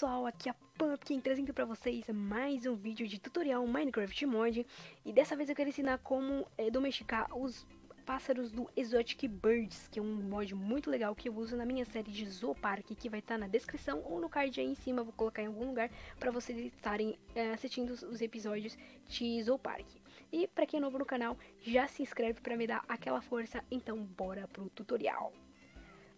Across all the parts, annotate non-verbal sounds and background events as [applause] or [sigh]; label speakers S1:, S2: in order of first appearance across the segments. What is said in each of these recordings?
S1: pessoal, aqui é a Pumpkin trazendo para vocês mais um vídeo de tutorial Minecraft Mod. E dessa vez eu quero ensinar como é, domesticar os pássaros do Exotic Birds Que é um mod muito legal que eu uso na minha série de Zoopark Que vai estar tá na descrição ou no card aí em cima, vou colocar em algum lugar Para vocês estarem é, assistindo os episódios de Zoopark. E para quem é novo no canal, já se inscreve para me dar aquela força Então bora pro tutorial.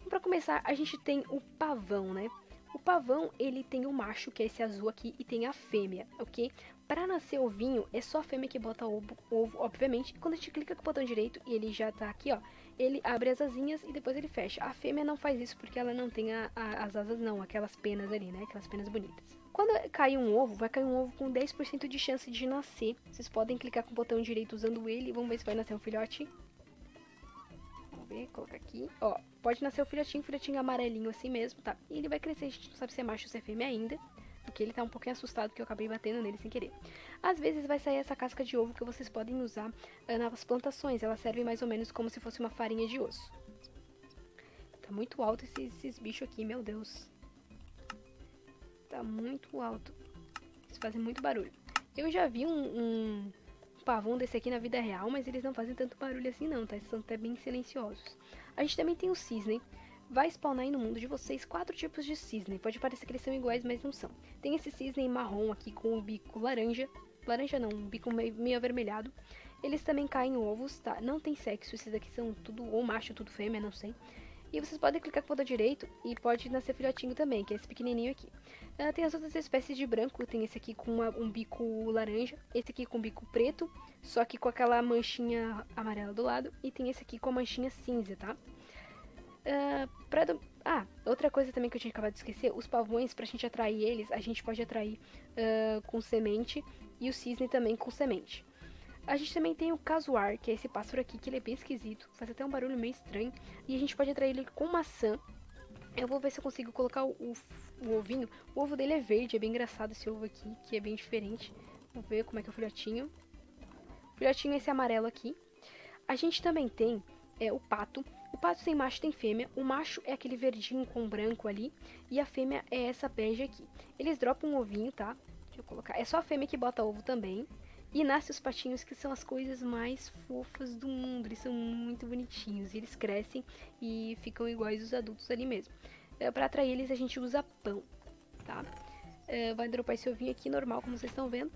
S1: Para começar, a gente tem o pavão, né? O pavão, ele tem o macho, que é esse azul aqui, e tem a fêmea, ok? Para nascer ovinho, é só a fêmea que bota ovo, ovo, obviamente. Quando a gente clica com o botão direito e ele já tá aqui, ó, ele abre as asinhas e depois ele fecha. A fêmea não faz isso porque ela não tem a, a, as asas não, aquelas penas ali, né? Aquelas penas bonitas. Quando cair um ovo, vai cair um ovo com 10% de chance de nascer. Vocês podem clicar com o botão direito usando ele. Vamos ver se vai nascer um filhote ver, colocar aqui. Ó, pode nascer o filhotinho, filhotinho amarelinho assim mesmo, tá? E ele vai crescer, a gente não sabe se é macho ou se é fêmea ainda. Porque ele tá um pouquinho assustado porque eu acabei batendo nele sem querer. Às vezes vai sair essa casca de ovo que vocês podem usar uh, nas plantações. Ela serve mais ou menos como se fosse uma farinha de osso. Tá muito alto esses, esses bichos aqui, meu Deus. Tá muito alto. Eles fazem muito barulho. Eu já vi um, um pavão desse aqui na vida real, mas eles não fazem tanto barulho assim não, tá? Eles são até bem silenciosos. A gente também tem o cisne. Vai spawnar aí no mundo de vocês quatro tipos de cisne. Pode parecer que eles são iguais, mas não são. Tem esse cisne marrom aqui com o bico laranja. Laranja não, um bico meio, meio avermelhado. Eles também caem ovos, tá? Não tem sexo, esses daqui são tudo ou macho, tudo fêmea, não sei. E vocês podem clicar com o botão direito e pode nascer filhotinho também, que é esse pequenininho aqui. Uh, tem as outras espécies de branco, tem esse aqui com uma, um bico laranja, esse aqui com bico preto, só que com aquela manchinha amarela do lado, e tem esse aqui com a manchinha cinza, tá? Uh, pra do... Ah, outra coisa também que eu tinha acabado de esquecer, os pavões, pra gente atrair eles, a gente pode atrair uh, com semente, e o cisne também com semente. A gente também tem o casuar, que é esse pássaro aqui, que ele é bem esquisito, faz até um barulho meio estranho. E a gente pode atrair ele com maçã. Eu vou ver se eu consigo colocar o, o, o ovinho. O ovo dele é verde, é bem engraçado esse ovo aqui, que é bem diferente. Vamos ver como é que é o filhotinho. O filhotinho é esse amarelo aqui. A gente também tem é, o pato. O pato tem macho tem fêmea. O macho é aquele verdinho com branco ali. E a fêmea é essa bege aqui. Eles dropam um ovinho, tá? Deixa eu colocar. É só a fêmea que bota ovo também. E nasce os patinhos que são as coisas mais fofas do mundo. Eles são muito bonitinhos. E eles crescem e ficam iguais os adultos ali mesmo. É, para atrair eles a gente usa pão, tá? É, vai dropar esse ovinho aqui normal, como vocês estão vendo.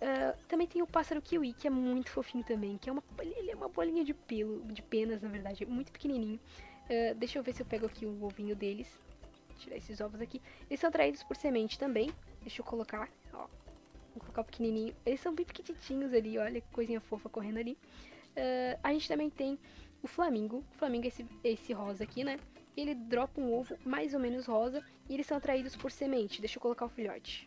S1: É, também tem o pássaro kiwi, que é muito fofinho também. Que é uma, ele é uma bolinha de pelo, de penas, na verdade. Muito pequenininho. É, deixa eu ver se eu pego aqui o ovinho deles. Tirar esses ovos aqui. Eles são atraídos por semente também. Deixa eu colocar. Vou colocar o pequenininho. Eles são bem pequititinhos ali, olha que coisinha fofa correndo ali. Uh, a gente também tem o flamingo. O flamingo é esse, esse rosa aqui, né? Ele dropa um ovo mais ou menos rosa e eles são atraídos por semente. Deixa eu colocar o filhote.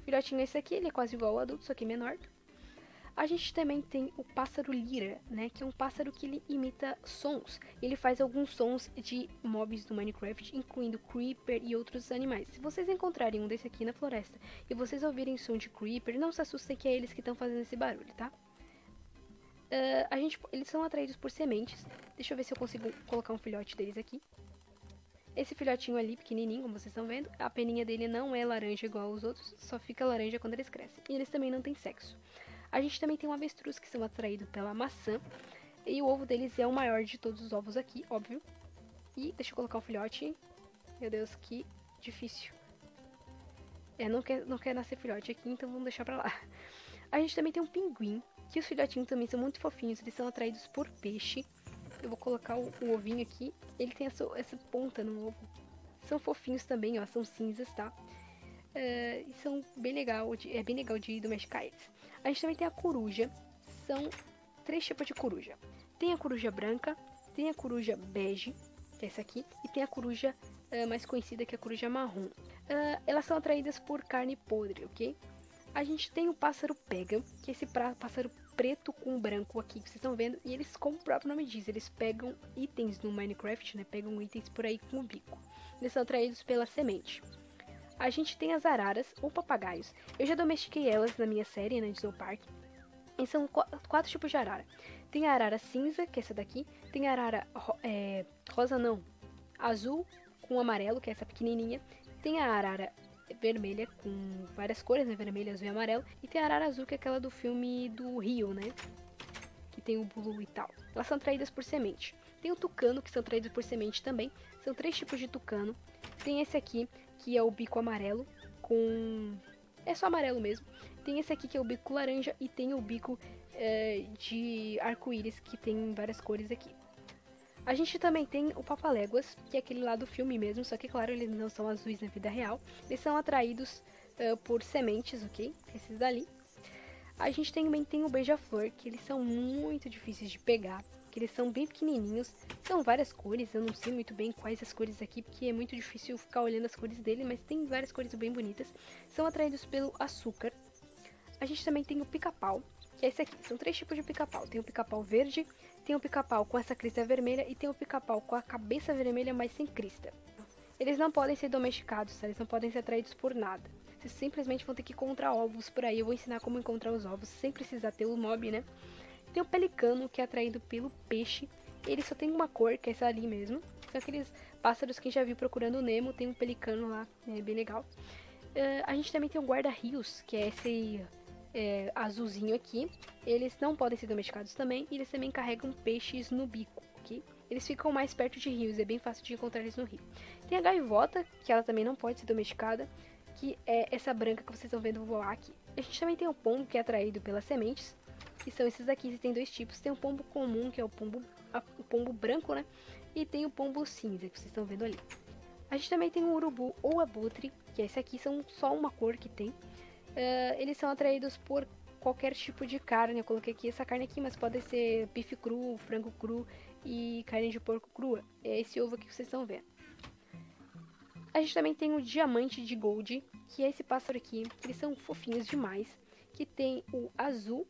S1: O filhotinho é esse aqui, ele é quase igual ao adulto, só que menor. A gente também tem o pássaro lira, né? Que é um pássaro que ele imita sons. Ele faz alguns sons de mobs do Minecraft, incluindo creeper e outros animais. Se vocês encontrarem um desse aqui na floresta e vocês ouvirem som de creeper, não se assustem que é eles que estão fazendo esse barulho, tá? Uh, a gente, eles são atraídos por sementes. Deixa eu ver se eu consigo colocar um filhote deles aqui. Esse filhotinho ali, pequenininho, como vocês estão vendo, a peninha dele não é laranja igual aos outros, só fica laranja quando eles crescem. E eles também não têm sexo. A gente também tem um avestruz que são atraídos pela maçã. E o ovo deles é o maior de todos os ovos aqui, óbvio. E deixa eu colocar o filhote. Meu Deus, que difícil. É, não quer, não quer nascer filhote aqui, então vamos deixar pra lá. A gente também tem um pinguim, que os filhotinhos também são muito fofinhos, eles são atraídos por peixe. Eu vou colocar o, o ovinho aqui, ele tem essa, essa ponta no ovo. São fofinhos também, ó, são cinzas, tá? Uh, e são bem legal, de, é bem legal de domesticar eles. A gente também tem a coruja. São três tipos de coruja. Tem a coruja branca, tem a coruja bege, que é essa aqui, e tem a coruja uh, mais conhecida que é a coruja marrom. Uh, elas são atraídas por carne podre, ok? A gente tem o pássaro pega, que é esse pássaro preto com branco aqui que vocês estão vendo, e eles, como o próprio nome diz, eles pegam itens no Minecraft, né? Pegam itens por aí com o bico. Eles são atraídos pela semente. A gente tem as araras ou papagaios. Eu já domestiquei elas na minha série, né, de Zoopark. E são quatro tipos de arara. Tem a arara cinza, que é essa daqui. Tem a arara ro é, rosa, não, azul com amarelo, que é essa pequenininha. Tem a arara vermelha com várias cores, né? Vermelho, azul e amarelo. E tem a arara azul, que é aquela do filme do Rio, né? Que tem o blue e tal. Elas são atraídas por semente. Tem o tucano, que são atraídos por semente também. São três tipos de tucano. Tem esse aqui, que é o bico amarelo, com... É só amarelo mesmo. Tem esse aqui, que é o bico laranja. E tem o bico é, de arco-íris, que tem várias cores aqui. A gente também tem o Papaléguas, que é aquele lá do filme mesmo, só que claro, eles não são azuis na vida real. Eles são atraídos uh, por sementes, ok? Esses dali. A gente também tem o Beija-Flor, que eles são muito difíceis de pegar, que eles são bem pequenininhos, são várias cores, eu não sei muito bem quais as cores aqui, porque é muito difícil ficar olhando as cores dele, mas tem várias cores bem bonitas. São atraídos pelo açúcar. A gente também tem o pica-pau, que é esse aqui. São três tipos de pica-pau. Tem o pica-pau verde, tem o pica-pau com essa crista vermelha e tem o pica-pau com a cabeça vermelha, mas sem crista. Eles não podem ser domesticados, tá? eles não podem ser atraídos por nada. Vocês simplesmente vão ter que encontrar ovos por aí. Eu vou ensinar como encontrar os ovos sem precisar ter o mob, né? Tem o pelicano, que é atraído pelo peixe. Ele só tem uma cor, que é essa ali mesmo. São aqueles pássaros que já viu procurando o Nemo. Tem um pelicano lá, é bem legal. Uh, a gente também tem o guarda-rios, que é esse é, azulzinho aqui. Eles não podem ser domesticados também. E eles também carregam peixes no bico, ok? Eles ficam mais perto de rios, é bem fácil de encontrar eles no rio. Tem a gaivota, que ela também não pode ser domesticada, que é essa branca que vocês estão vendo voar aqui. A gente também tem o pombo, que é atraído pelas sementes, que são esses aqui, tem dois tipos. Tem o pombo comum, que é o pombo, a, o pombo branco, né? E tem o pombo cinza, que vocês estão vendo ali. A gente também tem o urubu ou abutre, que é esse aqui, são só uma cor que tem uh, eles são atraídos por qualquer tipo de carne. Eu coloquei aqui essa carne aqui, mas pode ser bife cru, frango cru e carne de porco crua. É esse ovo aqui que vocês estão vendo. A gente também tem o diamante de gold, que é esse pássaro aqui. Eles são fofinhos demais. Que tem o azul,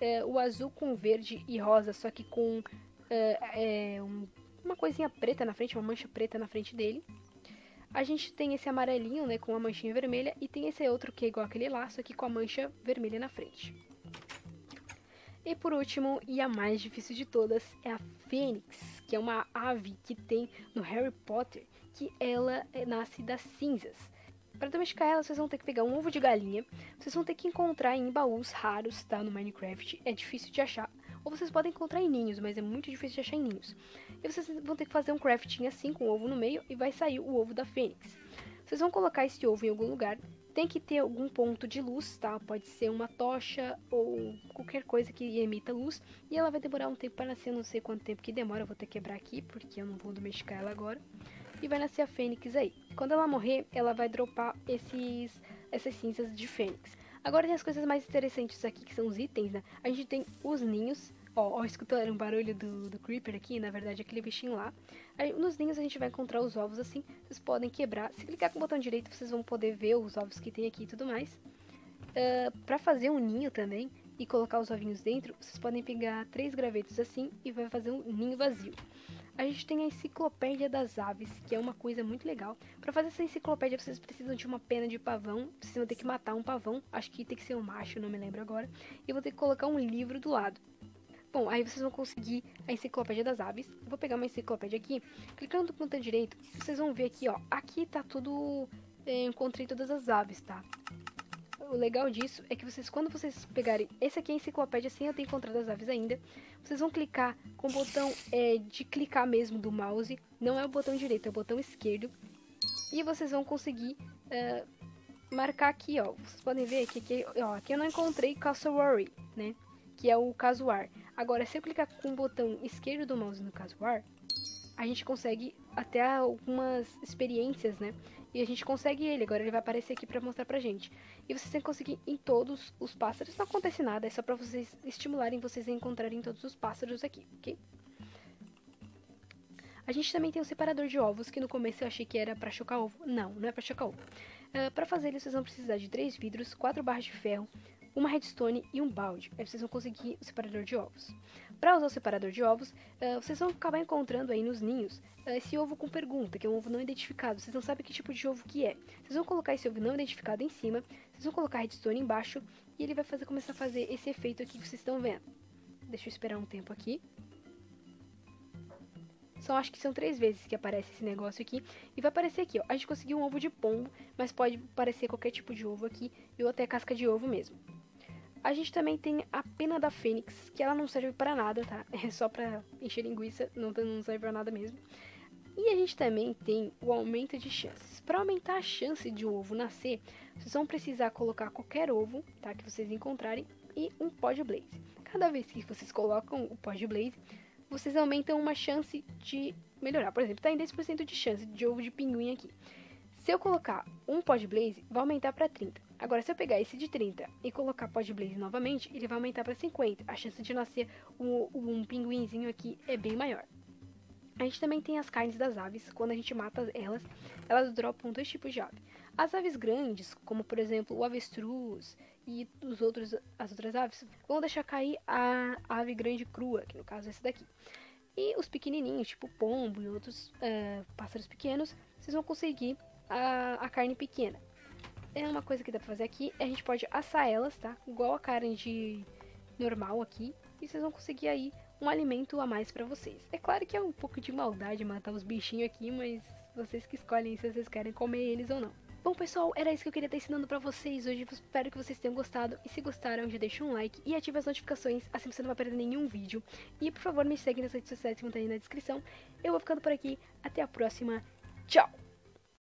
S1: é, o azul com verde e rosa, só que com é, é, um, uma coisinha preta na frente, uma mancha preta na frente dele. A gente tem esse amarelinho, né, com a manchinha vermelha, e tem esse outro que é igual aquele laço aqui com a mancha vermelha na frente. E por último, e a mais difícil de todas, é a fênix, que é uma ave que tem no Harry Potter, que ela é, nasce das cinzas. Para domesticar ela, vocês vão ter que pegar um ovo de galinha, vocês vão ter que encontrar em baús raros, tá, no Minecraft, é difícil de achar, ou vocês podem encontrar em ninhos, mas é muito difícil de achar em ninhos. E vocês vão ter que fazer um crafting assim, com o ovo no meio, e vai sair o ovo da fênix. Vocês vão colocar esse ovo em algum lugar, tem que ter algum ponto de luz, tá? Pode ser uma tocha ou qualquer coisa que emita luz. E ela vai demorar um tempo para nascer, não sei quanto tempo que demora, eu vou ter que quebrar aqui, porque eu não vou domesticar ela agora. E vai nascer a fênix aí. Quando ela morrer, ela vai dropar esses, essas cinzas de fênix. Agora tem as coisas mais interessantes aqui, que são os itens, né? A gente tem os ninhos, Ó, ó, escutaram um barulho do, do Creeper aqui? Na verdade, aquele bichinho lá. Aí, nos ninhos a gente vai encontrar os ovos assim. Vocês podem quebrar. Se clicar com o botão direito, vocês vão poder ver os ovos que tem aqui e tudo mais. Uh, pra fazer um ninho também e colocar os ovinhos dentro, vocês podem pegar três gravetos assim e vai fazer um ninho vazio. A gente tem a enciclopédia das aves, que é uma coisa muito legal. Para fazer essa enciclopédia, vocês precisam de uma pena de pavão. Vocês vão ter que matar um pavão. Acho que tem que ser um macho, não me lembro agora. E vou ter que colocar um livro do lado. Bom, aí vocês vão conseguir a enciclopédia das aves. Eu vou pegar uma enciclopédia aqui. Clicando no ponto direito, vocês vão ver aqui, ó. Aqui tá tudo... É, encontrei todas as aves, tá? O legal disso é que vocês, quando vocês pegarem... Esse aqui é a enciclopédia sem eu ter encontrado as aves ainda. Vocês vão clicar com o botão é, de clicar mesmo do mouse. Não é o botão direito, é o botão esquerdo. E vocês vão conseguir... É, marcar aqui, ó. Vocês podem ver que aqui, ó, aqui eu não encontrei Cassowary, né? Que é o casuar. Agora, se eu clicar com o botão esquerdo do mouse no caso War, a gente consegue até algumas experiências, né? E a gente consegue ele. Agora ele vai aparecer aqui para mostrar pra gente. E vocês têm que conseguir em todos os pássaros. Não acontece nada, é só pra vocês estimularem vocês a encontrarem todos os pássaros aqui, ok? A gente também tem o separador de ovos, que no começo eu achei que era para chocar ovo. Não, não é para chocar ovo. Uh, ah, para fazer isso, vocês vão precisar de três vidros, quatro barras de ferro, uma redstone e um balde. Aí vocês vão conseguir o separador de ovos. Para usar o separador de ovos, uh, vocês vão acabar encontrando aí nos ninhos uh, esse ovo com pergunta, que é um ovo não identificado. Vocês não sabem que tipo de ovo que é. Vocês vão colocar esse ovo não identificado em cima, vocês vão colocar redstone embaixo e ele vai fazer, começar a fazer esse efeito aqui que vocês estão vendo. Deixa eu esperar um tempo aqui. São, acho que são três vezes que aparece esse negócio aqui. E vai aparecer aqui, ó. A gente conseguiu um ovo de pombo, mas pode aparecer qualquer tipo de ovo aqui. Ou até casca de ovo mesmo. A gente também tem a pena da fênix, que ela não serve para nada, tá? [laughs] É só pra encher linguiça, não, não serve pra nada mesmo. E a gente também tem o aumento de chances. Para aumentar a chance de o ovo nascer, vocês vão precisar colocar qualquer ovo, tá? Que vocês encontrarem e um pó de blaze. Cada vez que vocês colocam o pó de blaze, vocês aumentam uma chance de melhorar. Por exemplo, tá em 10% de chance de ovo de pinguim aqui. Se eu colocar um pó de blaze, vai aumentar para 30. Agora, se eu pegar esse de 30 e colocar pó de blaze novamente, ele vai aumentar para 50. A chance de nascer um, um pinguinzinho aqui é bem maior. A gente também tem as carnes das aves. Quando a gente mata elas, elas dropam dois tipos de ave. As aves grandes, como por exemplo o avestruz e os outros, as outras aves, vão deixar cair a ave grande crua, que no caso é essa daqui. E os pequenininhos, tipo pombo e outros uh, pássaros pequenos, vocês vão conseguir a, a carne pequena. É uma coisa que dá pra fazer aqui, a gente pode assar elas, tá? Igual a carne de normal aqui. E vocês vão conseguir aí um alimento a mais para vocês. É claro que é um pouco de maldade matar os bichinhos aqui, mas vocês que escolhem se vocês querem comer eles ou não. Bom, pessoal, era isso que eu queria estar ensinando pra vocês hoje. Espero que vocês tenham gostado. E se gostaram, já deixa um like e ative as notificações, assim você não vai perder nenhum vídeo. E, por favor, me segue nas redes sociais que vão estar aí na descrição. Eu vou ficando por aqui. Até a próxima. Tchau!